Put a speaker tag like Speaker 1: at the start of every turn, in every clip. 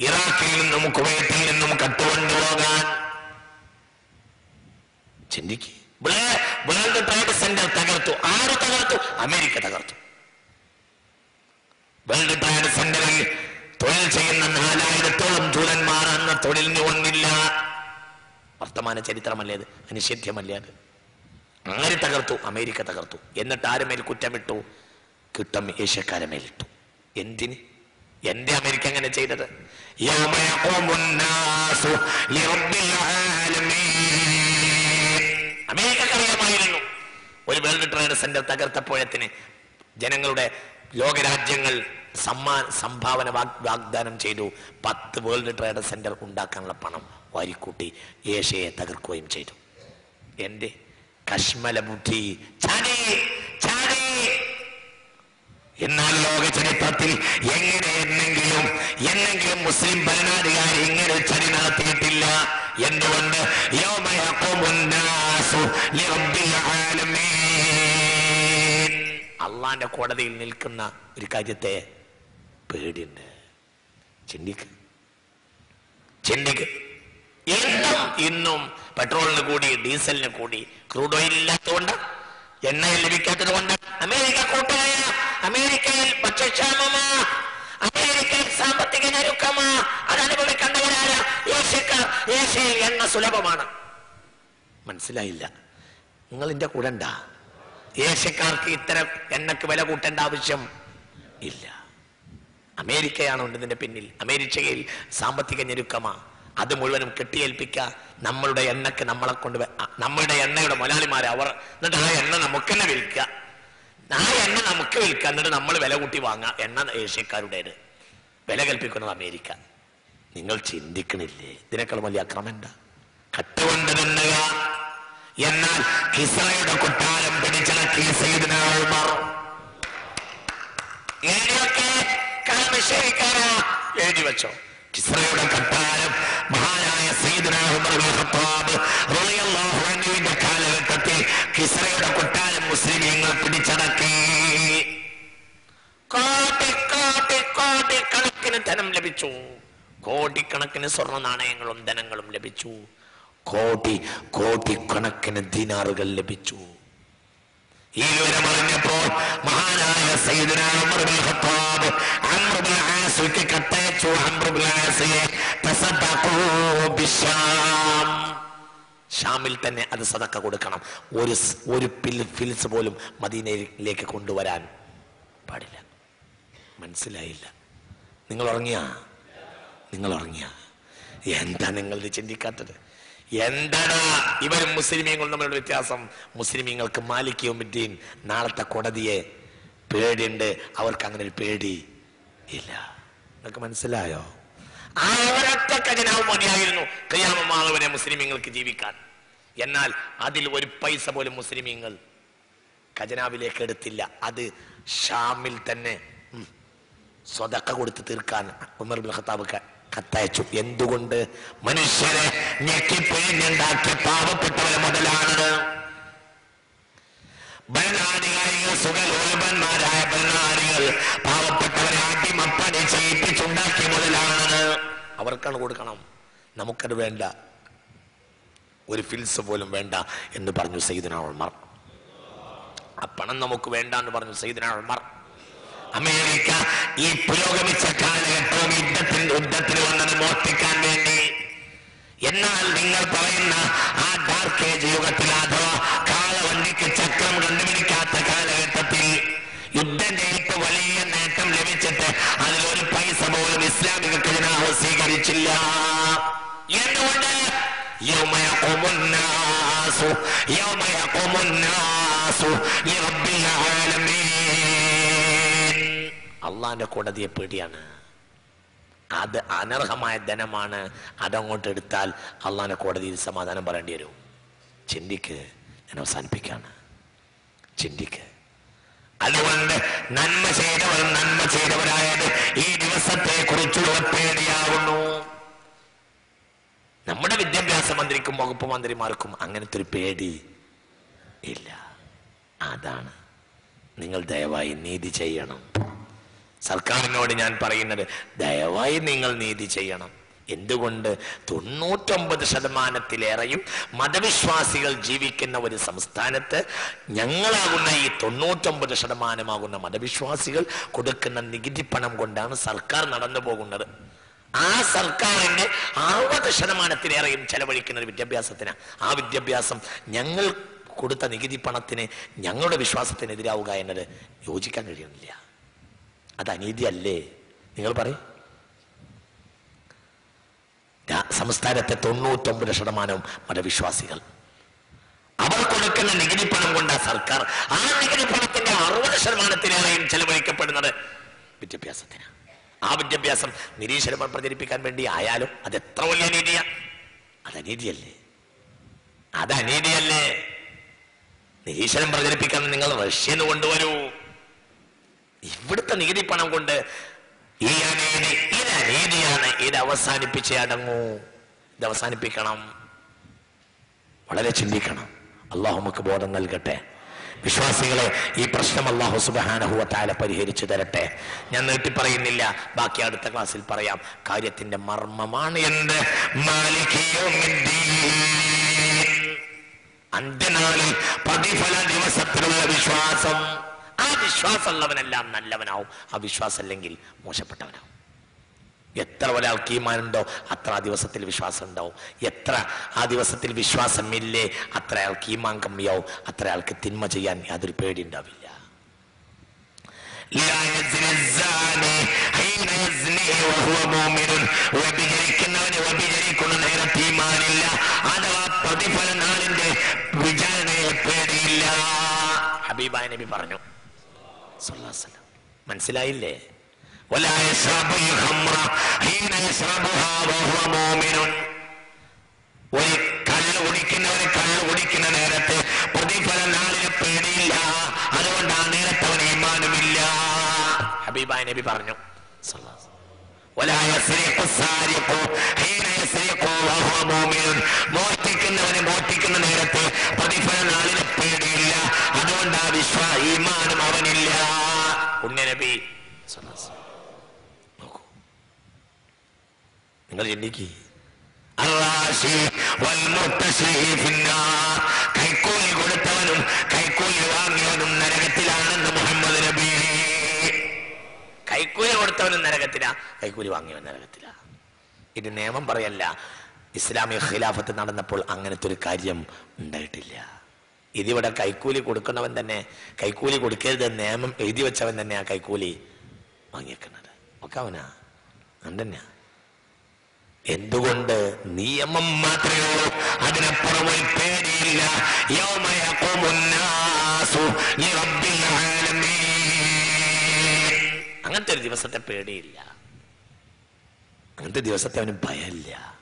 Speaker 1: ഇറാഖിൽ നിന്നും കുവൈറ്റിൽ നിന്നും കട്ടുകൊണ്ടുപോകാൻ ചിന്തിക്ക്. വേൾഡ് ട്രേഡ് സെന്റർ തകർത്തു. ആര് തകർത്തു? അമേരിക്ക തകർത്തു. വേൾഡ് ട്രേഡ് സെന്ററിൽ തൊഴിൽ ചെയ്യുന്ന നാലായിരത്തോളം ജൂലന്മാർ അന്ന് തൊഴിലിന് ഒന്നില്ല വർത്തമാന ചരിത്രമല്ലേ അത്? നിഷേധ്യമല്ലേ അത്? ആര് തകർത്തു? അമേരിക്ക തകർത്തു. എന്നിട്ട് ആരുമേൽ കുറ്റമിട്ടു? കിട്ടം ഏഷ്യക്കാരെ മേലിട്ടു എന്തിന്? എന്റെ അമേരിക്ക അങ്ങനെ ചെയ്തത്? അമേരിക്കറിയാമായിരുന്നു ഒരു വേൾഡ് ട്രേഡ് സെന്റർ തകർത്തപ്പോഴത്തിന് ജനങ്ങളുടെ ലോകരാജ്യങ്ങൾ സമ്മാ സംഭാവന വാഗ് വാഗ്ദാനം ചെയ്തു. പത്ത് വേൾഡ് ട്രേഡ് സെന്റർ ഉണ്ടാക്കാനുള്ള പണം വാരിക്കൂട്ടി ഏഷ്യയെ തകർക്കുകയും ചെയ്തു. എന്റെ കശ്മല ബുദ്ധി ചാടി ചാടി. എന്നാൽ ലോക ചരിത്രത്തിൽ എങ്ങനെ എന്നെങ്കിലും എന്നെങ്കിലും മുസ്ലിം ഭരണാധികാരി ഇങ്ങനെ ഒരു ചതി നടത്തിയിട്ടില്ല എന്തുകൊണ്ട്. അള്ളാന്റെ കോടതിയിൽ നിൽക്കുന്ന ഒരു കാര്യത്തെ പേടിയുണ്ട്. ചിന്തിക്ക്. ചിന്തിക്ക്. എന്നും ഇന്നും പെട്രോളിന് കൂടി ഡീസലിന് കൂടി ക്രൂഡ് ഓയിൽ ഇല്ലാത്തതുകൊണ്ട്? എണ്ണ ലഭിക്കാത്തത് കൊണ്ട് അമേരിക്ക കൂട്ടായ അമേരിക്കയിൽ ഭക്ഷ്യക്ഷാമമാ അമേരിക്കയിൽ സാമ്പത്തിക ഞെരുക്കമാ. അത് അനുഭവിക്കേണ്ടവരായ ഏഷ്യക്കാർ ഏഷ്യയിൽ എണ്ണ സുലഭമാണ്. മനസ്സിലായില്ല. നിങ്ങൾ എന്റെ കൂടെ ഏഷ്യക്കാർക്ക് ഇത്തരം എണ്ണക്ക് വില കൂട്ടേണ്ട ആവശ്യം ഇല്ല. അമേരിക്കയാണ് ഉണ്ട് ഇതിന്റെ പിന്നിൽ. അമേരിക്കയിൽ സാമ്പത്തിക ഞെരുക്കമാ. അത് മുഴുവനും കെട്ടിയേൽപ്പിക്ക. നമ്മളുടെ എണ്ണക്ക് നമ്മളെ കൊണ്ട് നമ്മളുടെ എണ്ണയുടെ മുലാളിമാരെ അവർ എന്നിട്ട് ആ എണ്ണ നമുക്ക് തന്നെ വിൽക്കുക ആ എണ്ണ നമുക്ക് വിൽക്കുക എന്നിട്ട് നമ്മൾ വില കൂട്ടി വാങ്ങുക എണ്ണ ഏഷ്യക്കാരുടേത്. വില കൽപ്പിക്കുന്നത് അമേരിക്ക. നിങ്ങൾ ചിന്തിക്കണില്ലേ? ഇതിനേക്കാൾ വലിയ അക്രമം എന്താ? കട്ടുകൊണ്ട് നിന്നുക എന്നാൽ കിസ്രയുടെ കൊട്ടാരം കാമശ്ശേരിക്കാരാ എഴുതി വെച്ചോ കിസ്രയുടെ കട്ടാരം മഹാനായ അൻഹുവിന്റെ കാലഘട്ടത്തിൽ കിസ്രയുടെ കൊട്ടാരം മുസ്ലിമീങ്ങൾ പിടിച്ചടക്കി. കോടി കോടി കോടി കണക്കിന് ധനം ലഭിച്ചു. കോടിക്കണക്കിന് സ്വർണ നാണയങ്ങളും ധനങ്ങളും ലഭിച്ചു. കോടി കോടിക്കണക്കിന് ദിനാറുകൾ ലഭിച്ചു. ഈ വിവരം അറിഞ്ഞപ്പോൾ മഹാനായ സയ്യിദുന Umar bin Khattab Amr bin ആസിക്ക് കത്തയച്ചു. അംർ ഷാമിൽ തന്നെ അത് സതക്ക കൊടുക്കണം. ഒരു ഒരു പിൽ ഫിൽസ് പോലും മദീനയിലേക്ക് കൊണ്ടുവരാൻ പാടില്ല. മനസ്സിലായില്ല. നിങ്ങൾ ഉറങ്ങിയ നിങ്ങൾ ഉറങ്ങിയ എന്താ നിങ്ങൾ ഇത് ചിന്തിക്കാത്തത്? എന്താണ് ഇവരും മുസ്ലിമീങ്ങളും തമ്മിലുള്ള വ്യത്യാസം. മുസ്ലിമീങ്ങൾക്ക് മാലിക്കുദ്ദീൻ നാളത്തെ കോടതിയെ പേടിയുണ്ട്. അവർക്ക് അങ്ങനെ ഒരു പേടി ഇല്ല. നിങ്ങൾക്ക് മനസ്സിലായോ? ആ ഒരൊറ്റ ഖജനാവ് മതിയായിരുന്നു. കയ്യാമമാവനെ മുസ്ലിമീങ്ങൾക്ക് ജീവിക്കാൻ. എന്നാൽ അതിൽ ഒരു പൈസ പോലും മുസ്ലിമീങ്ങൾ ഖജനാവിലേക്ക് എടുത്തില്ല. അത് ഷാമിൽ തന്നെ സ്വതക്ക കൊടുത്ത് തീർക്കാൻ ഉമർ ക- കത്തയച്ചു. എന്തുകൊണ്ട്? മനുഷ്യരെ ഞെക്കിപ്പിഴിഞ്ഞുണ്ടാക്കിയ പാവപ്പെട്ടവരെ മുതലാണ് ഭരണാധികാരികൾ സുഖലോലഭന്മാരായ ഭരണാധികൾ പാവപ്പെട്ടവരെ അടിമപ്പണി ചെയ്യിപ്പിച്ചുണ്ടാക്കിയ മുതലാണ് അവർക്കാണ് കൊടുക്കണം. നമുക്കത് വേണ്ട. ഒരു ഫിൽസ് പോലും വേണ്ട എന്ന് പറഞ്ഞു സയ്യിദുന ഉമർ. ആ പണം നമുക്ക് വേണ്ട എന്ന് പറഞ്ഞു സയ്യിദുന ഉമർ. അമേരിക്ക ഈ പുരോഗമിച്ച കാലഘട്ടവും യുദ്ധത്തിൽ യുദ്ധത്തിൽ വന്നത് മോഷ്ടിക്കാൻ വേണ്ടി. എന്നാൽ നിങ്ങൾ പറയുന്ന ആ ഡാർക്ക് ഏജ് യുഗത്തിൽ അഥവാ കാളവണ്ടിക്ക് ചക്രം കണ്ടുപിടിക്കാത്ത കാലഘട്ടത്തിൽ യുദ്ധം ചെയ്തിട്ട് വലിയ നേട്ടം ലഭിച്ചിട്ട് അതിലൊരു പൈസ പോലും ഇസ്ലാമിക ഖജനാവ് സ്വീകരിച്ചില്ല. അള്ളാന്റെ കോടതിയെ പേടിയാണ്. അത് അനർഹമായ ധനമാണ്. അതങ്ങോട്ട് എടുത്താൽ അള്ളാന്റെ കോടതിയിൽ സമാധാനം പറയേണ്ടി വരും. ചിന്തിക്ക്. ഞാൻ അവസാനിപ്പിക്കാണ് ചിന്തിക്ക്. അതുകൊണ്ട് നന്മ ചെയ്തവർ നന്മ ചെയ്തവരായത് ഈ ദിവസത്തെ കുറിച്ചുള്ള പേടിയാവുന്നു നമ്മുടെ വിദ്യാഭ്യാസ മന്ത്രിക്കും വകുപ്പ് മന്ത്രിമാർക്കും അങ്ങനത്തെ ഒരു പേടി ഇല്ല. അതാണ്. നിങ്ങൾ ദയവായി നീതി ചെയ്യണം. സർക്കാരിനോട് ഞാൻ പറയുന്നത് ദയവായി നിങ്ങൾ നീതി ചെയ്യണം. എന്തുകൊണ്ട്? തൊണ്ണൂറ്റൊമ്പത് ശതമാനത്തിലേറെയും മതവിശ്വാസികൾ ജീവിക്കുന്ന ഒരു സംസ്ഥാനത്ത് ഞങ്ങളാകുന്ന ഈ തൊണ്ണൂറ്റൊമ്പത് ശതമാനമാകുന്ന മതവിശ്വാസികൾ കൊടുക്കുന്ന നികുതി പണം കൊണ്ടാണ് സർക്കാർ നടന്നു പോകുന്നത്. ആ സർക്കാരിന്റെ അറുപത് ശതമാനത്തിലേറെയും ചെലവഴിക്കുന്നത് വിദ്യാഭ്യാസത്തിനാണ് ആ വിദ്യാഭ്യാസം ഞങ്ങൾ കൊടുത്ത നികുതി പണത്തിന് ഞങ്ങളുടെ വിശ്വാസത്തിനെതിരാവുക എന്നത് യോജിക്കാൻ കഴിയുന്നില്ല. അത് അനീതിയല്ലേ? നിങ്ങൾ പറയും. സംസ്ഥാനത്തെ തൊണ്ണൂറ്റൊമ്പത് ശതമാനവും മതവിശ്വാസികൾ. അവർ കൊടുക്കുന്ന നികുതി പണം കൊണ്ട സർക്കാർ ആ നികുതി പണത്തിന്റെ അറുപത് ശതമാനത്തിലേറെയും ചെലവഴിക്കപ്പെടുന്നത് വിദ്യാഭ്യാസത്തിന്. ആ വിദ്യാഭ്യാസം നിരീശ്വരം പ്രചരിപ്പിക്കാൻ വേണ്ടി ആയാലും അത് എത്ര വലിയ അനീതിയാ? അത് അനീതിയല്ലേ? അത് അനീതിയല്ലേ? നിരീശ്വരം പ്രചരിപ്പിക്കാൻ നിങ്ങൾ റഷ്യന്ന് കൊണ്ടുവരൂ. ഇവിടുത്തെ നികുതി പണം കൊണ്ട് ഈ അനീതി ഇത് അനീതിയാണ് ഇത് അവസാനിപ്പിച്ചേ അടങ്ങൂ. ഇത് അവസാനിപ്പിക്കണം. വളരെ ചിന്തിക്കണം. അള്ളാഹു നമുക്ക് ബോധം നൽകട്ടെ. വിശ്വാസികളെ ഈ പ്രശ്നം അള്ളാഹു സുബാനഹുവത്താല പരിഹരിച്ചു തരട്ടെ. ഞാൻ നീട്ടി പറയുന്നില്ല. ബാക്കി അടുത്ത ക്ലാസ്സിൽ പറയാം. കാര്യത്തിന്റെ മർമ്മമാണ് എന്ത്? മാലികയോമിദ്ദീൻ. അന്ത്യനാളിൽ പ്രതിഫല ദിവസത്തിലുള്ള വിശ്വാസം ആ വിശ്വാസമുള്ളവനെല്ലാം നല്ലവനാവും ആ വിശ്വാസം അല്ലെങ്കിൽ മോശപ്പെട്ടവനാവും എത്ര ഒരാൾക്ക് ഈമാനുണ്ടോ അത്ര ആ ദിവസത്തിൽ വിശ്വാസം ഉണ്ടാവും എത്ര ആ ദിവസത്തിൽ വിശ്വാസമില്ലേ അത്ര അയാൾക്ക് ഈമാൻ കമ്മിയാവും അത്ര അയാൾക്ക് തിന്മ ചെയ്യാൻ യാതൊരു പേടി ഉണ്ടാവില്ല لا يزني الزاني حين يزني وهو مؤمن വ്യഭിചരിക്കുന്നവന് അള്ളാഹു നബി പറഞ്ഞു മനസ്സിലായില്ലേ? നേരത്തെ പ്രതിഫല പേടിയില്ല. നേരത്തെ ഹബീബായ നബി പറഞ്ഞു. നിങ്ങൾ ചിന്തിക്കേ. കൈക്കൂലി കൊടുത്തവനും കൈക്കൂലി വാങ്ങിയവനും നരകത്തിലാണെന്ന് മുഹമ്മദ് നബി. കൈക്കൂലി കൊടുത്തവനും നരകത്തിലാ കൈക്കൂലി വാങ്ങിയവൻ നരകത്തിലാ. ഇത് നിയമം പറയല്ല ഇസ്ലാമിക ഖിലാഫത്ത് നടന്നപ്പോൾ അങ്ങനത്തെ ഒരു കാര്യം ഉണ്ടായിട്ടില്ല. ഇതിവിടെ കൈക്കൂലി കൊടുക്കുന്നവൻ തന്നെ കൈക്കൂലി കൊടുക്കരുത് നിയമം എഴുതി വെച്ചവൻ തന്നെ ആ കൈക്കൂലി വാങ്ങിയേക്കുന്നത്. ഒക്കെ അവനാ അവൻ തന്നെയാ എന്തുകൊണ്ട് നിയമം മാത്രമേ ഉള്ളൂ? അതിനപ്പുറം ഒരു പേടിയില്ല. അങ്ങനത്തെ ഒരു ദിവസത്തെ പേടിയില്ല. അങ്ങനത്തെ ദിവസത്തെ അവന് ഭയമില്ല.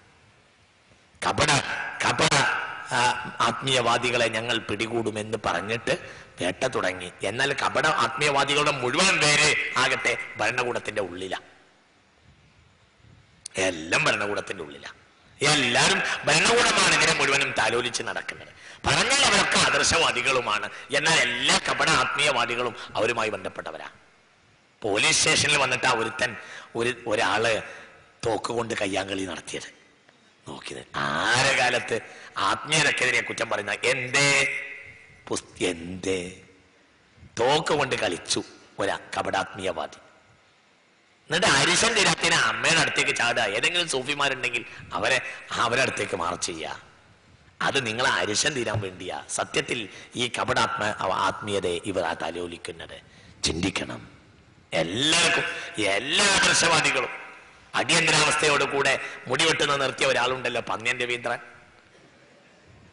Speaker 1: കപട കപട ആത്മീയവാദികളെ ഞങ്ങൾ പിടികൂടുമെന്ന് പറഞ്ഞിട്ട് വേട്ട തുടങ്ങി. എന്നാൽ കപട ആത്മീയവാദികളുടെ മുഴുവൻ പേര് ആകട്ടെ ഭരണകൂടത്തിന്റെ ഉള്ളിലാണ് എല്ലാം ഭരണകൂടത്തിന്റെ ഉള്ളിലാണ് എല്ലാവരും ഭരണകൂടമാണ് ഇതിനെ മുഴുവനും താലോലിച്ച് നടക്കുന്നത്. പറഞ്ഞാൽ അവരൊക്കെ ആദർശവാദികളുമാണ്. എന്നാൽ എല്ലാ കപട ആത്മീയവാദികളും അവരുമായി ബന്ധപ്പെട്ടവരാ. പോലീസ് സ്റ്റേഷനിൽ വന്നിട്ട് ആ ഒരുത്തൻ ഒരു ഒരാൾ തോക്കുകൊണ്ട് കയ്യാങ്കളി നടത്തിയത്. നോക്കിയത്. ആരെ കാലത്ത് ആത്മീയരക്കെതിരെ കുറ്റം പറയുന്ന എന്തേ? പുസ്- എന്തേ? തോക്ക് കൊണ്ട് കളിച്ചു ഒരാ കപടാത്മീയവാദി. എന്നിട്ട് അരിശൻ തീരാത്തിന് അമ്മയുടെ അടുത്തേക്ക് ചാടുക. ഏതെങ്കിലും സൂഫിമാരുണ്ടെങ്കിൽ അവരെ അവരുടെ അടുത്തേക്ക് മാർച്ച് ചെയ്യുക. അത് നിങ്ങളെ അരിശൻ തീരാൻ വേണ്ടിയാ. സത്യത്തിൽ ഈ കപടാത്മ ആത്മീയതയെ ഇവർ ആ തലോലിക്കുന്നത് ചിന്തിക്കണം. എല്ലാവർക്കും എല്ലാ ആദർശവാദികളും അടിയന്തരാവസ്ഥയോട് കൂടെ മുടിവെട്ടുന്ന നിർത്തിയ ഒരാളുണ്ടല്ലോ പന്ന്യൻ രവീന്ദ്രൻ.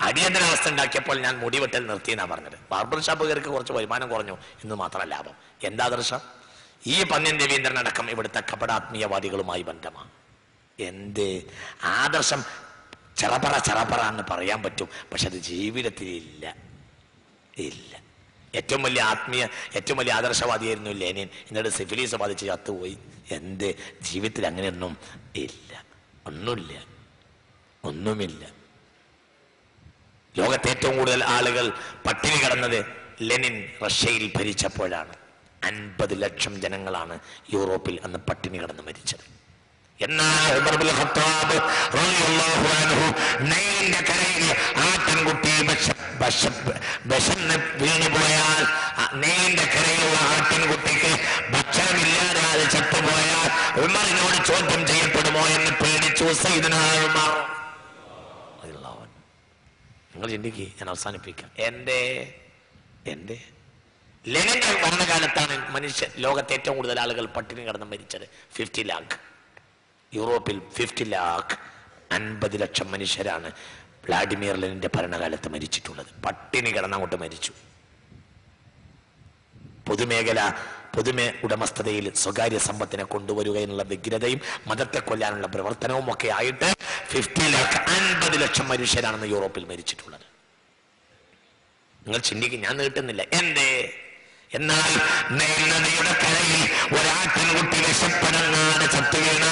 Speaker 1: അടിയന്തരാവസ്ഥ ഉണ്ടാക്കിയപ്പോൾ ഞാൻ മുടിവെട്ടൽ നിർത്തിയെന്നാണ് പറഞ്ഞത്. ബാർബർ ഷാപ്പുകാർക്ക് കുറച്ച് വരുമാനം കുറഞ്ഞു എന്ന് മാത്രം ലാഭം. എന്താ ആദർശം ഈ പന്ന്യൻ രവീന്ദ്രൻ അടക്കം ഇവിടുത്തെ കപടാത്മീയവാദികളുമായി ബന്ധമാണ്. എന്ത് ആദർശം? ചെറപ്പറ ചെറപ്പറ എന്ന് പറയാൻ പറ്റും. പക്ഷെ അത് ജീവിതത്തിൽ ഇല്ല. ഇല്ല ഏറ്റവും വലിയ ആത്മീയ ഏറ്റവും വലിയ ആദർശവാദിയായിരുന്നു ലെനിൻ. എന്നിട്ട് സിഫിലീസ് ബാധിച്ച് ചത്തുപോയി. എന്ത്? ജീവിതത്തിൽ അങ്ങനെയൊന്നും ഇല്ല. ഒന്നുമില്ല. ഒന്നുമില്ല. ലോകത്തെ ഏറ്റവും കൂടുതൽ ആളുകൾ പട്ടിണി കടന്നത് ലെനിൻ റഷ്യയിൽ ഭരിച്ചപ്പോഴാണ്. അൻപത് ലക്ഷം ജനങ്ങളാണ് യൂറോപ്പിൽ അന്ന് പട്ടിണി കിടന്ന് മരിച്ചത്. എന്നാൽ കരയിൽ വിശ- വിശ- വിശന്ന് വീണു പോയാൽ ആ നൈലിന്റെ കരയിലുള്ള ആട്ടിൻകുട്ടിക്ക് ഭക്ഷണമില്ലാതെ ചത്തുപോയാൽ ഉമറിനോട് ചോദ്യം ചെയ്യപ്പെടുമോ എന്ന് പേടിച്ചു ഉമർ. നിങ്ങൾ ചിന്തിക്കുക ഞാൻ അവസാനിപ്പിക്കാം. എന്റെ എന്റെ ലെനിന്റെ ഭരണകാലത്താണ് മനുഷ്യ ലോകത്തെ ഏറ്റവും കൂടുതൽ ആളുകൾ പട്ടിണി കടന്ന് മരിച്ചത്. ഫിഫ്റ്റി ലാക്ക് യൂറോപ്പിൽ ഫിഫ്റ്റി ലാക്ക് അൻപത് ലക്ഷം മനുഷ്യരാണ് വ്ളാഡിമിർ ലെനിന്റെ ഭരണകാലത്ത് മരിച്ചിട്ടുള്ളത്. പട്ടിണി കിടന്നങ്ങോട്ട് മരിച്ചു. പൊതുമേഖല പൊതുമേ ഉടമസ്ഥതയിൽ സ്വകാര്യ സമ്പത്തിനെ കൊണ്ടുവരിക എന്നുള്ള വ്യഗ്രതയും മതത്തെ കൊല്ലാനുള്ള പ്രവർത്തനവും ഒക്കെ ആയിട്ട് ഫിഫ്റ്റി ലാക്ക് അൻപത് ലക്ഷം മനുഷ്യരാണെന്ന് യൂറോപ്പിൽ മരിച്ചിട്ടുള്ളത്. നിങ്ങൾ ചിന്തിക്കും ഞാൻ നീട്ടുന്നില്ല. എന്തേ? എന്നാൽ നൈൽ നദിയുടെ കരയിൽ ഒരാട്ടിൻകുട്ടി വിശപ്പനങ്ങാണ് ചത്തുവീണ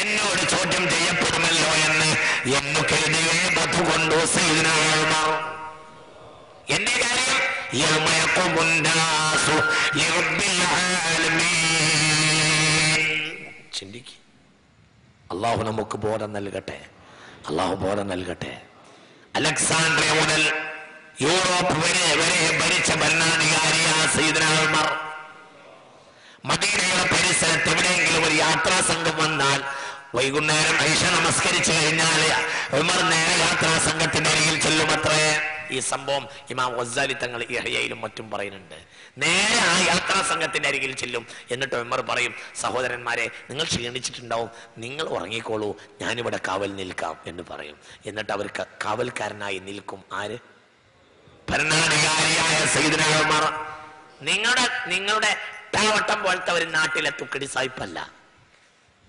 Speaker 1: എന്നോട് ചോദ്യം ചെയ്യപ്പെടുമല്ലോ എന്ന് എന്നു കരുതിയേ ബധു കൊണ്ടു എന്റെ കാര്യം. ചിന്തിക്ക്. അള്ളാഹു നമുക്ക് ബോധം നൽകട്ടെ. അള്ളാഹു ബോധം നൽകട്ടെ. അലക്സാണ്ട്രിയ മുതൽ യൂറോപ്പ് വരെ വരെ ഭരിച്ച ഭരണാധികാരിയാ സയ്യിദ്ന ഉമർ മദീനയുടെ പരിസരത്ത് എവിടെയെങ്കിലും ഒരു യാത്രാ സംഘം വന്നാൽ വൈകുന്നേരം ഐഷ നമസ്കരിച്ചു കഴിഞ്ഞാൽ ഉമർ നേരെ യാത്രാ സംഘത്തിന്റെ അരികിൽ ചെല്ലുമത്രേ. ഈ സംഭവം ഇമാം വസാലി തങ്ങൾ ഇഹയയിലും മറ്റും പറയുന്നുണ്ട്. നേരെ ആ യാത്രാ സംഘത്തിന്റെ അരികിൽ ചെല്ലും. എന്നിട്ട് ഉമർ പറയും സഹോദരന്മാരെ നിങ്ങൾ ക്ഷീണിച്ചിട്ടുണ്ടാവും. നിങ്ങൾ ഉറങ്ങിക്കോളൂ. ഞാനിവിടെ കാവൽ നിൽക്കാം എന്ന് പറയും. എന്നിട്ട് അവർ കാവൽക്കാരനായി നിൽക്കും. ആര്? ഭരണാധികാരിയായ സയ്യിദ്ന ഉമർ നിങ്ങളുടെ നിങ്ങളുടെ ടാവട്ടം പോലത്തെ ഒരു നാട്ടിലെ തുക്കടി സായിപ്പല്ല.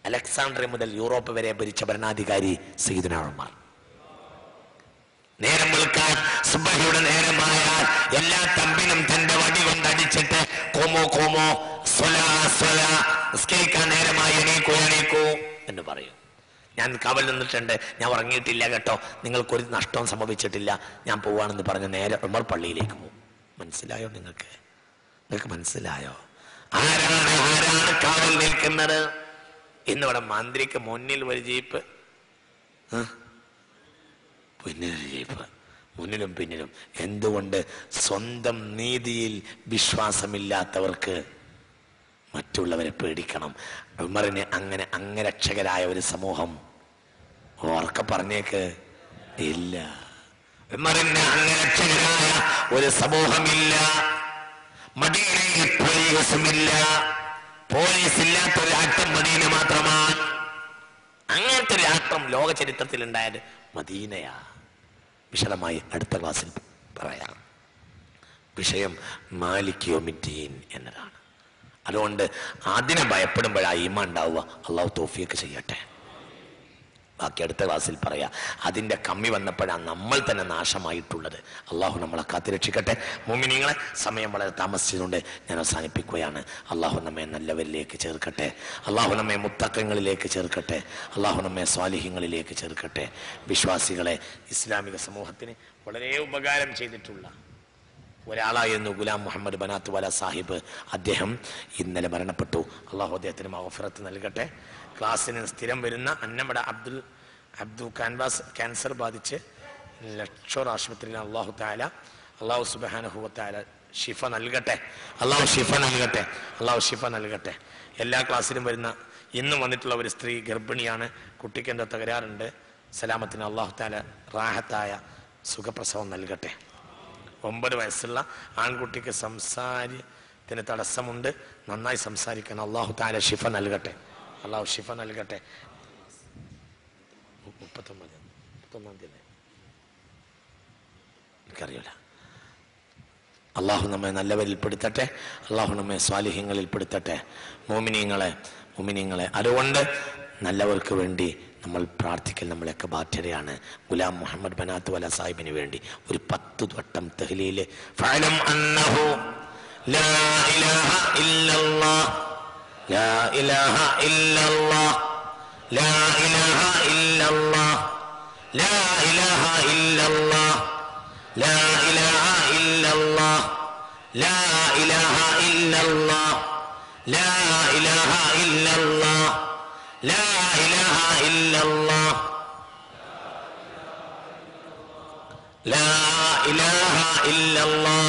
Speaker 1: അലക്സാണ്ടർ മുതൽ യൂറോപ്പ് വരെ ഭരിച്ച ഭരണാധികാരി സീതനാളന്മാർ നേരം വിളിക്കാൻ സുബഹിയുടെ നേരമായാൽ എല്ലാ തമ്പിനും തന്റെ വടി കൊണ്ടടിച്ചിട്ട് കോമോ കോമോ നിസ്കരിക്കാൻ നേരമായി എണീക്കൂ എണീക്കൂ എന്ന് പറയും. ഞാൻ കവൽ നിന്നിട്ടുണ്ട്. ഞാൻ ഉറങ്ങിയിട്ടില്ല കേട്ടോ. നിങ്ങൾക്കൊരു നഷ്ടവും സംഭവിച്ചിട്ടില്ല. ഞാൻ പോവാണെന്ന് പറഞ്ഞ് നേരെ ഉമർ പള്ളിയിലേക്ക് പോകും. മനസ്സിലായോ നിങ്ങൾക്ക്? നിങ്ങൾക്ക് മനസ്സിലായോ? ആരാണ് ആരാണ് കാവൽ നിൽക്കുന്നത് ഇന്നിവിടെ മന്ത്രിക്ക് മുന്നിൽ ഒരു ജീപ്പ്? പിന്നിലൊരു ജീപ്പ്. മുന്നിലും പിന്നിലും. എന്തുകൊണ്ട് സ്വന്തം നീതിയിൽ വിശ്വാസമില്ലാത്തവർക്ക് മറ്റുള്ളവരെ പേടിക്കണം? ഉമറിന് അങ്ങനെ അംഗരക്ഷകരായ ഒരു സമൂഹം. ഓർക്ക പറഞ്ഞേക്ക്. ഇല്ല. ഉമറിന് അംഗരക്ഷകരായ ഒരു സമൂഹമില്ല. മദീനയിൽ പോലീസുമില്ല. പോലീസ് ഇല്ലാത്ത ഒരു മദീന മാത്രമാണ്. അങ്ങനത്തെ ഒരു രാഷ്ട്രം ലോക ചരിത്രത്തിൽ ഉണ്ടായത് മദീനയാ. വിശദമായി അടുത്ത ക്ലാസ്സിൽ പറയാം. വിഷയം മാലിക് യോമിദ്ദീൻ എന്നതാണ്. അതുകൊണ്ട് അതിനെ ഭയപ്പെടുമ്പോഴായി ഈമ ഉണ്ടാവുക. അള്ളാഹു തോഫിയൊക്കെ ചെയ്യട്ടെ. ബാക്കി അടുത്ത ക്ലാസ്സിൽ പറയാം. അതിന്റെ കമ്മി വന്നപ്പോഴാണ് നമ്മൾ തന്നെ നാശമായിട്ടുള്ളത്. അള്ളാഹു നമ്മളെ കാത്തിരക്ഷിക്കട്ടെ മുമിനിങ്ങളെ സമയം വളരെ താമസിച്ചതുകൊണ്ട് ഞാൻ അവസാനിപ്പിക്കുകയാണ്. അള്ളാഹു നമ്മെ നല്ലവരിലേക്ക് ചേർക്കട്ടെ. അള്ളാഹു നമ്മെ മുത്തക്കങ്ങളിലേക്ക് ചേർക്കട്ടെ. അള്ളാഹു നമ്മെ സ്വാലിഹ്യങ്ങളിലേക്ക് ചേർക്കട്ടെ. വിശ്വാസികളെ ഇസ്ലാമിക സമൂഹത്തിന് വളരെ ഉപകാരം ചെയ്തിട്ടുള്ള ഒരാളായിരുന്നു ഗുലാം മുഹമ്മദ് ബനാത്ത് വാല സാഹിബ്. അദ്ദേഹം ഇന്നലെ മരണപ്പെട്ടു. അള്ളാഹു അദ്ദേഹത്തിന് മഹഫറത്ത് നൽകട്ടെ. ക്ലാസ്സിന് സ്ഥിരം വരുന്ന അന്നമട അബ്ദുൽ അബ്ദുൽ കാൻവാസ് ക്യാൻസർ ബാധിച്ച് ലക്ഷോർ ആശുപത്രിയിൽ അള്ളാഹു താല അള്ളാഹു സുബാനഹുവത്താല ഷിഫ നൽകട്ടെ. അള്ളാഹു ഷിഫ നൽകട്ടെ. അള്ളാഹു ഷിഫ നൽകട്ടെ. എല്ലാ ക്ലാസ്സിലും വരുന്ന ഇന്നും വന്നിട്ടുള്ള ഒരു സ്ത്രീ ഗർഭിണിയാണ്. കുട്ടിക്ക് എന്തോ തകരാറുണ്ട്. സലാമത്തിന് അള്ളാഹു താല റാഹത്തായ സുഖപ്രസവം നൽകട്ടെ. ഒമ്പത് വയസ്സുള്ള ആൺകുട്ടിക്ക് സംസാരത്തിന് തടസ്സമുണ്ട്. നന്നായി സംസാരിക്കാൻ അള്ളാഹു താല ഷിഫ നൽകട്ടെ. അള്ളാഹു ഷിഫ നൽകട്ടെ. എനിക്കറിയില്ല. അള്ളാഹു നമ്മെ നല്ലവരിൽ പെടുത്തട്ടെ. അള്ളാഹു നമ്മെ സ്വാലിഹ്യങ്ങളിൽ പെടുത്തട്ടെ. മോമിനിയങ്ങളെ മോമിനിയങ്ങളെ അതുകൊണ്ട് നല്ലവർക്ക് വേണ്ടി നമ്മൾ പ്രാർത്ഥിക്കൽ നമ്മളെയൊക്കെ ബാധ്യതയാണ്. ഗുലാം മുഹമ്മദ് ബനാത്ത് വല സാഹിബിന് വേണ്ടി ഒരു പത്ത് വട്ടം തെഹ്ലീൽ. لا إله إلا الله. لا إله إلا الله. لا إله إلا الله. لا إله إلا الله. لا إله إلا الله. لا إله إلا الله. لا إله إلا الله. لا إله إلا الله.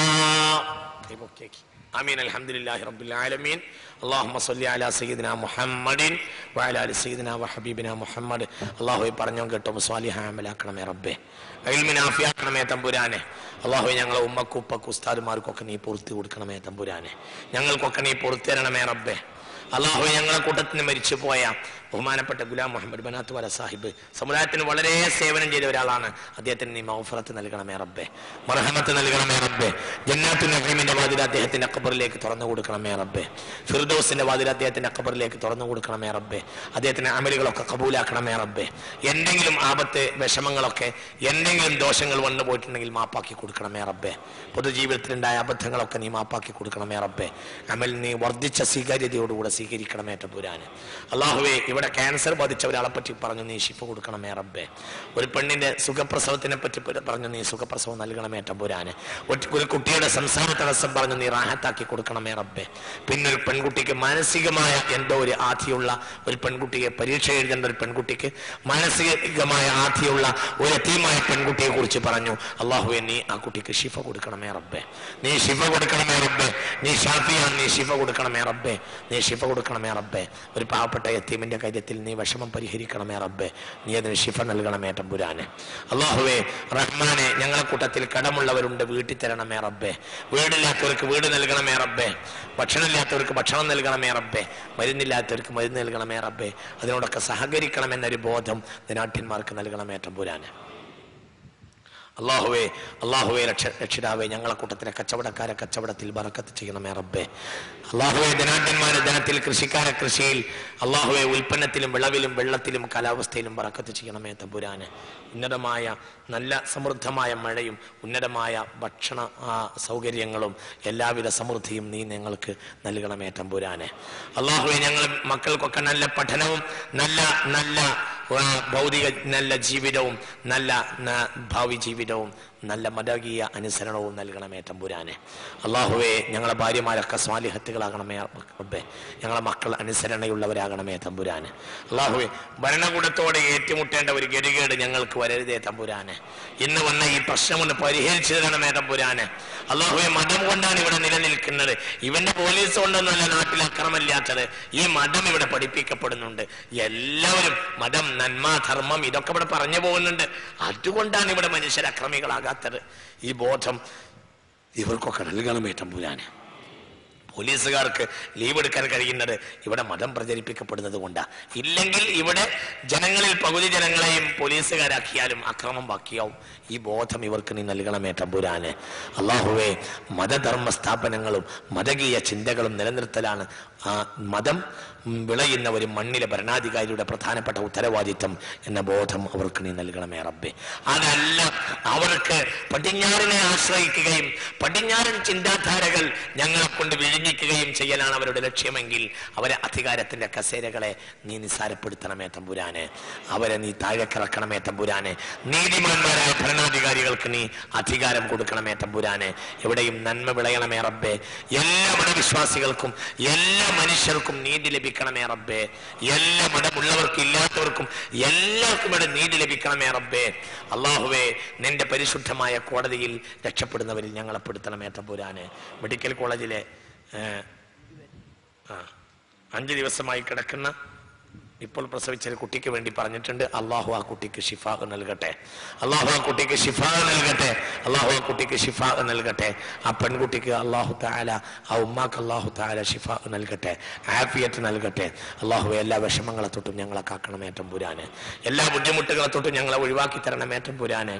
Speaker 1: آمين الحمد لله رب العالمين അള്ളാഹു സല്ലി അല സയ്യിദിന മുഹമ്മദിൻ വയലാലി സയ്യിദിന വഹബീബിന മുഹമ്മദ്. അള്ളാഹു പറഞ്ഞു കേട്ടോ സ്വാലിഹാമലാക്കണമേ റബ്ബേ. അയൽമിനാഫിയാക്കണമേ തമ്പുരാനെ. അള്ളാഹു ഞങ്ങളെ ഉമ്മക്കും ഉപ്പക്കും ഉസ്താദുമാർക്കൊക്കെ നീ പൂർത്തി കൊടുക്കണമേ തമ്പുരാനെ. ഞങ്ങൾക്കൊക്കെ നീ പൂർത്തി തരണമേ റബ്ബേ. അള്ളാഹു ഞങ്ങളെ കൂട്ടത്തിന് മരിച്ചു പോയ ബഹുമാനപ്പെട്ട ഗുലാം മുഹമ്മദ് ബനാത്ത് വല സാഹിബ് സമുദായത്തിന് വളരെ സേവനം ചെയ്ത ഒരാളാണ്. അദ്ദേഹത്തിന് നീ മൗഫറത്ത് നൽകണമേ റബ്ബേ. മർഹമത്ത് നൽകണമേ റബ്ബേ. ജന്നാത്തു നഹീമിന്റെ വാതിൽ അദ്ദേഹത്തിന്റെ അക്കബറിലേക്ക് തുറന്നു കൊടുക്കണമേ റബ്ബേ. ഫിർദോസിന്റെ വാതിൽ അദ്ദേഹത്തിന്റെ അക്കബറിലേക്ക് തുറന്നു കൊടുക്കണമേ റബ്ബേ. അദ്ദേഹത്തിന്റെ അമലുകളൊക്കെ കബൂലാക്കണമേ റബ്ബേ. എന്തെങ്കിലും ആപത്ത് വിഷമങ്ങളൊക്കെ എന്തെങ്കിലും ദോഷങ്ങൾ വന്നു പോയിട്ടുണ്ടെങ്കിൽ മാപ്പാക്കി കൊടുക്കണമേ റബ്ബേ. പൊതുജീവിതത്തിലുണ്ടായ അബദ്ധങ്ങളൊക്കെ നീ മാപ്പാക്കി കൊടുക്കണമേ റബ്ബേ. അമൽ നീ വർദ്ധിച്ച സ്വീകാര്യതയോടുകൂടെ സ്വീകരിക്കണമേ പുരാന്. അള്ളാഹുവേ ഇവിടെ ക്യാൻസർ ബാധിച്ച ഒരാളെ പറ്റി പറഞ്ഞു നീ ഷിപ്പ് കൊടുക്കണമേ റബ്ബേ. ഒരു പെണ്ണിന്റെ സുഖപ്രസവത്തിനെ പറ്റി പറഞ്ഞു നീ സുഖപ്രസവം നൽകണമേ ടമ്പുരാന് ഒരു കുട്ടിയുടെ സംസാര തടസ്സം പറഞ്ഞു നീ റാഹത്താക്കി കൊടുക്കണമേ റബ്ബേ. പിന്നെ ഒരു പെൺകുട്ടിക്ക് മാനസികമായ എന്തോ ഒരു ആധിയുള്ള ഒരു പെൺകുട്ടിയെ പരീക്ഷ എഴുതേണ്ട ഒരു പെൺകുട്ടിക്ക് മാനസികമായ ആധിയുള്ള ഒരു അതീമായ പെൺകുട്ടിയെ കുറിച്ച് പറഞ്ഞു അള്ളാഹുവെ നീ ആ കുട്ടിക്ക് ഷിഫ കൊടുക്കണമേ റബ്ബേ. നീ ഷിഫ കൊടുക്കണമേ റബ്ബേ. നീ ഷാഫിയാണ് നീ ഷിഫ കൊടുക്കണമേ റബ്ബേ. നീ ഷിഫ കൊടുക്കണമേ റബ്ബേ. ഒരു പാവപ്പെട്ട യത്തീമിന്റെ കാര്യത്തിൽ നീ വിഷമം പരിഹരിക്കണമേ റബ്ബേ. നീ അതിന് ഷിഫ നൽകണമേ തമ്പുരാനെ. അള്ളാഹുവേ റഹ്മാനെ ഞങ്ങളെ കൂട്ടത്തിൽ കടമുള്ളവരുണ്ട് വീട്ടിൽ തരണമേ റബ്ബേ. വീടില്ലാത്തവർക്ക് വീട് നൽകണമേ റബ്ബേ. ഭക്ഷണമില്ലാത്തവർക്ക് ഭക്ഷണം നൽകണമേ റബ്ബേ. മരുന്നില്ലാത്തവർക്ക് മരുന്ന് നൽകണമേ റബ്ബേ. അതിനോടൊക്കെ സഹകരിക്കണമെന്നൊരു ബോധം നാട്ടിന്മാർക്ക് നൽകണമേ തമ്പുരാനെ. അള്ളാഹുവേ അള്ളാഹുവേ രക്ഷ രക്ഷിതാവേ ഞങ്ങളെ കൂട്ടത്തിലെ കച്ചവടക്കാരെ കച്ചവടത്തിൽ ബറക്കത്ത് ചെയ്യണമേ റബ്ബേ. അള്ളാഹുവേ ധനാഢ്യന്മാരെ ധനത്തിൽ കൃഷിക്കാരെ കൃഷിയിൽ അള്ളാഹുവെ ഉൽപ്പന്നത്തിലും വിളവിലും വെള്ളത്തിലും കാലാവസ്ഥയിലും ബറക്കത്ത് ചെയ്യണമേ തമ്പുരാന്. ഉന്നതമായ നല്ല സമൃദ്ധമായ മഴയും ഉന്നതമായ ഭക്ഷണ സൗകര്യങ്ങളും എല്ലാവിധ സമൃദ്ധിയും നീ ഞങ്ങൾക്ക് നൽകണമേ തമ്പുരാനെ. അള്ളാഹുവെ ഞങ്ങൾ മക്കൾക്കൊക്കെ നല്ല പഠനവും നല്ല നല്ല ഭൗതിക നല്ല ജീവിതവും നല്ല ഭാവി ജീവിതവും നല്ല മതകീയ അനുസരണവും നൽകണമേ തമ്പുരാനെ. അള്ളാഹുവെ ഞങ്ങളെ ഭാര്യമാരൊക്കെ സ്വാലിഹത്തുകളാകണമേ റബ്ബേ. ഞങ്ങളെ മക്കൾ അനുസരണയുള്ളവരാകണമേ തമ്പുരാന്. അള്ളാഹുവെ ഭരണകൂടത്തോടെ ഏറ്റുമുട്ടേണ്ട ഒരു ഗതികേട് ഞങ്ങൾക്ക് വരരുതേ തമ്പുരാന്. ഇന്ന് വന്ന ഈ പ്രശ്നമൊന്ന് പരിഹരിച്ചു തരണമേ തമ്പുരാന്. അള്ളാഹുവെ മതം കൊണ്ടാണ് ഇവിടെ നിലനിൽക്കുന്നത്. ഇവന്റെ പോലീസ് കൊണ്ടൊന്നുമല്ല നാട്ടിൽ അക്രമമില്ലാത്തത്. ഈ മതം ഇവിടെ പഠിപ്പിക്കപ്പെടുന്നുണ്ട്. എല്ലാവരും മതം നന്മ ധർമ്മം ഇതൊക്കെ ഇവിടെ പറഞ്ഞു പോകുന്നുണ്ട്. അതുകൊണ്ടാണ് ഇവിടെ മനുഷ്യർ അക്രമികളാകാത്തത് ഈ ബോധം ഇവർക്കൊക്കെ നൽകണമേ തമ്പുരാന്. പോലീസുകാർക്ക് ലീവ് എടുക്കാൻ കഴിയുന്നത് ഇവിടെ മതം പ്രചരിപ്പിക്കപ്പെടുന്നത് കൊണ്ടാണ് ഇല്ലെങ്കിൽ ഇവിടെ ജനങ്ങളിൽ പകുതി ജനങ്ങളെയും പോലീസുകാരാക്കിയാലും അക്രമം ബാക്കിയാവും. ഈ ബോധം ഇവർക്ക് നീ നൽകണമേ തമ്പുരാന്. അള്ളാഹുവെ മതധർമ്മ സ്ഥാപനങ്ങളും മതകീയ ചിന്തകളും നിലനിർത്തലാണ്. ആ മതം വിളയുന്ന ഒരു മണ്ണിലെ ഭരണാധികാരിയുടെ പ്രധാനപ്പെട്ട ഉത്തരവാദിത്തം എന്ന ബോധം അവർക്ക് നീ നൽകണമേ റബ്ബെ. അതല്ല അവർക്ക് പടിഞ്ഞാറിനെ ആശ്രയിക്കുകയും പടിഞ്ഞാറൻ ചിന്താധാരകൾ ഞങ്ങളെ കൊണ്ട് വിഴുങ്ങിക്കുകയും ചെയ്യലാണ് അവരുടെ ലക്ഷ്യമെങ്കിൽ അവരെ അധികാരത്തിന്റെ കസേരകളെ നീ നിസ്സാരപ്പെടുത്തണമേ തമ്പുരാന്. അവരെ നീ താഴെ താഴെക്കിറക്കണമേ തമ്പുരാന്. നീതിമാന്മാരായ ഭരണാധികാരികൾക്ക് നീ അധികാരം കൊടുക്കണമേ തമ്പുരാന്. എവിടെയും നന്മ വിളയണമേ റബ്ബേ. എല്ലാ മതവിശ്വാസികൾക്കും എല്ലാ മനുഷ്യർക്കും നീതി ലഭിക്കണമേ റബ്ബേ. എല്ലാ മതമുള്ളവർക്കും ഇല്ലാത്തവർക്കും എല്ലാവർക്കും ഇവിടെ നീതി ലഭിക്കണമേ റബ്ബേ. അള്ളാഹുവേ നിന്റെ പരിശുദ്ധമായ കോടതിയിൽ രക്ഷപ്പെടുന്നവരിൽ ഞങ്ങളെ പെടുത്തണമേ തമ്പുരാന്. മെഡിക്കൽ കോളേജിലെ അഞ്ച് ദിവസമായി കിടക്കുന്ന ഇപ്പോൾ പ്രസവിച്ച ഒരു കുട്ടിക്ക് വേണ്ടി പറഞ്ഞിട്ടുണ്ട് അള്ളാഹു ആ കുട്ടിക്ക് ഷിഫാഹ് നൽകട്ടെ. അള്ളാഹു ആ കുട്ടിക്ക് ഷിഫാഹ് നൽകട്ടെ. അള്ളാഹു ആ കുട്ടിക്ക് ഷിഫാഹ് നൽകട്ടെ. ആ പെൺകുട്ടിക്ക് അള്ളാഹു താല ആ ഉമ്മാക്ക് അള്ളാഹു താല ഷിഫാഹ് നൽകട്ടെ. ആഫിയത്ത് നൽകട്ടെ. അള്ളാഹു എല്ലാ വിഷമങ്ങളെ തൊട്ടും ഞങ്ങളെ കാക്കണം കാക്കണമേ പുരാന്. എല്ലാ ബുദ്ധിമുട്ടുകളെ തൊട്ടും ഞങ്ങളെ ഒഴിവാക്കി തരണം ഏറ്റം പുരാന്.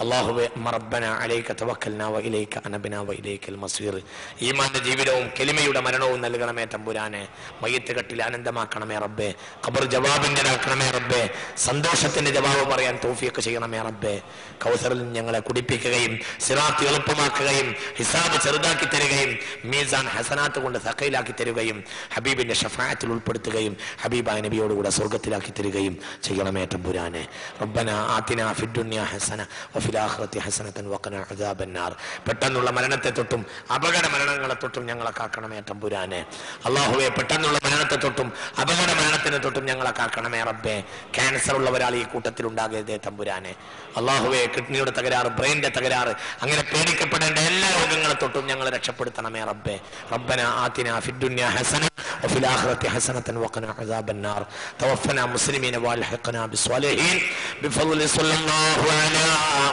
Speaker 1: അള്ളാഹുവെ മറബന അലൈക്ക തവക്കൽന വ ഇലൈക്ക അനബന ഇലൈക്കൽ മസീർ. ഈമാന്റെ ജീവിതവും കെലിമയുടെ മരണവും നൽകണമേ തമ്പുരാനെ മയ്യത്ത് കട്ടിൽ ആനന്ദമാക്കണമേ റബ്ബെ. ഖബർ ജവാബിന്റെ ആക്കണമേ റബ്ബേ. സന്തോഷത്തിന്റെ ജവാബ് പറയാൻ തോഫിയൊക്കെ ചെയ്യണമേ റബ്ബേ. കൗസറിൽ ഞങ്ങളെ കുടിപ്പിക്കുകയും സിറാത്ത് എളുപ്പമാക്കുകയും ഹിസാബ് ചെറുതാക്കി തരികയും മീസാൻ ഹസനാത്ത് കൊണ്ട് സക്കയിലാക്കി തരികയും ഹബീബിന്റെ ഷഫായത്തിൽ ഉൾപ്പെടുത്തുകയും ഹബീബ നബിയോടുകൂടെ സ്വർഗത്തിലാക്കി തരികയും ചെയ്യണമേ തമ്പുരാനെ. റബ്ബന ആത്തിന ഫിഡുന്യ ഹസന വഫിൽ ഹസനത്തൻ വക്കന അദാബന്നാർ. പെട്ടെന്നുള്ള മരണത്തെ തൊട്ടും അപകട മരണങ്ങളെ തൊട്ടും ഞങ്ങളെ കാക്കണമേ തമ്പുരാനെ. അള്ളാഹുവെ പെട്ടെന്നുള്ള മരണത്തെ തൊട്ടും അപകട മരണത്തിനെ തൊട്ടും ഞങ്ങളെ കാക്കണമേ റബ്ബേ ക്യാൻസർ ഉള്ള ഒരാൾ ഈ കൂട്ടത്തിൽ ഉണ്ടാകരുതേ തമ്പുരാനെ അള്ളാഹുവെ കിഡ്നിയുടെ തകരാറ് ബ്രെയിനിന്റെ തകരാറ് അങ്ങനെ പേടിക്കപ്പെടേണ്ട എല്ലാ രോഗങ്ങളെ തൊട്ടും ഞങ്ങളെ രക്ഷപ്പെടുത്തണമേ റബ്ബേ റബ്ബന ആതിന ഫിദ്ദുനിയ ഹസന وفي الآخرة حسنة وقنا عذاب النار توفنا مسلمين والحقنا بالصالحين بفضل صلى الله على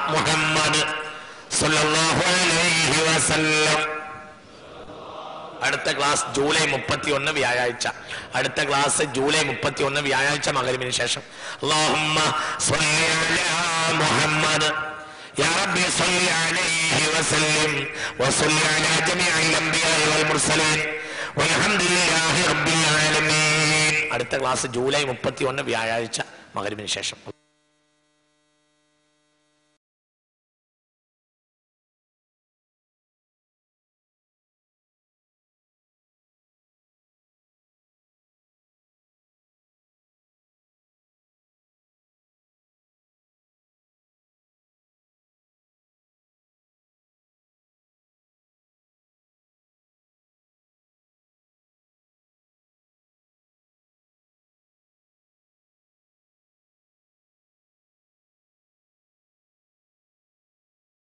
Speaker 1: محمد صلى الله عليه وسلم അടുത്ത ക്ലാസ് ജൂലൈ മുപ്പത്തി ഒന്ന് വ്യാഴാഴ്ച അടുത്ത ക്ലാസ് ജൂലൈ മുപ്പത്തി ഒന്ന് വ്യാഴാഴ്ച മകരിവിന് ശേഷം അല്ലാഹുമ്മ സ്വല്ലി അലാ മുഹമ്മദ് يا ربي صل عليه وسلم وصل على جميع الأنبياء والمرسلين والحمد لله رب العالمين അടുത്ത ക്ലാസ് ജൂലൈ മുപ്പത്തി ഒന്ന് വ്യാഴാഴ്ച മകരിവിന് ശേഷം